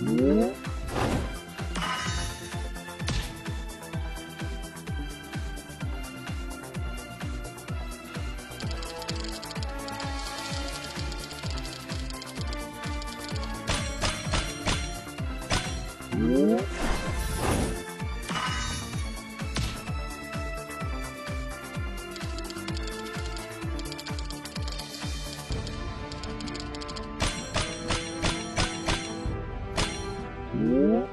오. 오. Whoa.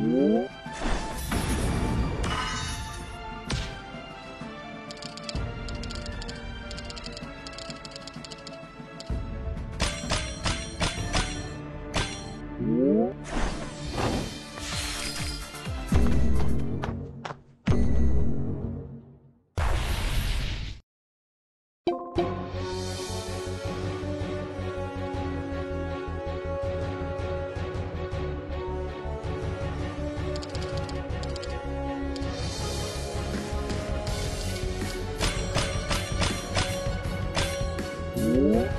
うん Yeah.